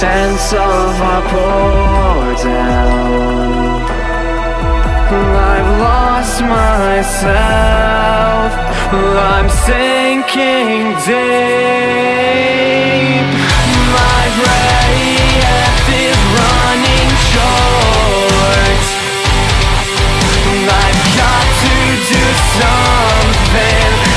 sense of our pour down I've lost myself I'm sinking deep. My breath is running short. I've got to do something.